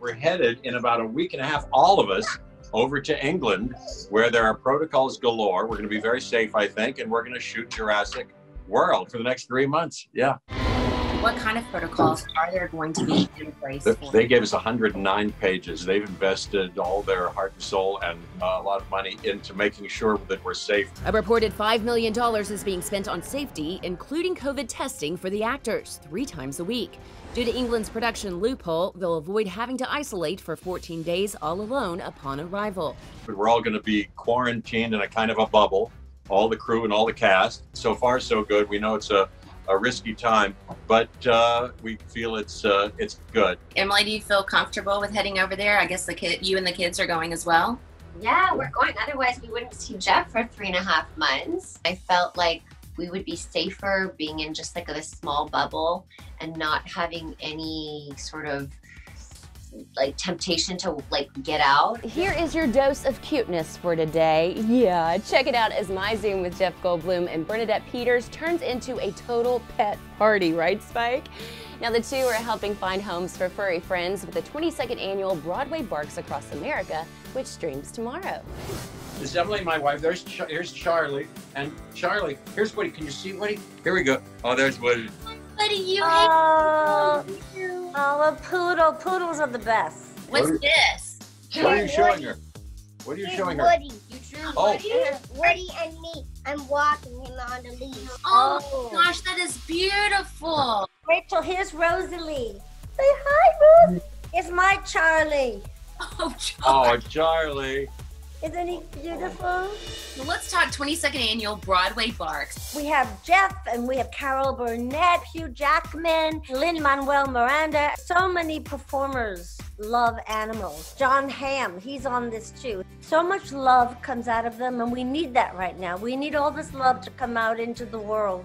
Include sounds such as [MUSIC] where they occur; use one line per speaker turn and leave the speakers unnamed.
We're headed in about a week and a half, all of us, over to England, where there are protocols galore. We're going to be very safe, I think, and we're going to shoot Jurassic World for the next three months. Yeah.
What kind of protocols are there going to be in place?
They- They gave us 109 pages. They've invested all their heart and soul and uh, a lot of money into making sure that we're safe.
A reported $5 million is being spent on safety, including COVID testing for the actors three times a week. Due to England's production loophole, they'll avoid having to isolate for 14 days all alone upon arrival.
But we're all going to be quarantined in a kind of a bubble, all the crew and all the cast. So far, so good. We know it's a, a risky time, but uh, we feel it's uh, it's good.
Emily, do you feel comfortable with heading over there? I guess the kid, you and the kids are going as well.
Yeah, we're going. Otherwise, we wouldn't see Jeff for three and a half months. I felt like we would be safer being in just like a small bubble and not having any sort of like temptation to like get out.
Here is your dose of cuteness for today. Yeah, check it out as my Zoom with Jeff Goldblum and Bernadette Peters turns into a total pet party, right, Spike? Now, the two are helping find homes for furry friends with the 22nd annual Broadway Barks Across America, which streams tomorrow.
This is Emily, my wife. There's Ch- here's Charlie, and Charlie. Here's Woody. Can you see Woody? Here we go. Oh, there's Woody.
Buddy, you
Oh, oh, a poodle. Poodles are the best.
What's this?
What are you showing her? What are you showing her?
Woody.
You drew
Oh.
Woody?
Woody and me. I'm walking him on the leash.
Oh,
Oh.
my gosh, that is beautiful.
Rachel, here's Rosalie. Say hi, Boo. It's my Charlie. [LAUGHS]
Oh, George.
Oh, Charlie.
Isn't he beautiful?
Well, let's talk 22nd annual Broadway Barks.
We have Jeff and we have Carol Burnett, Hugh Jackman, Lin-Manuel Miranda. So many performers love animals. Jon Hamm, he's on this too. So much love comes out of them, and we need that right now. We need all this love to come out into the world.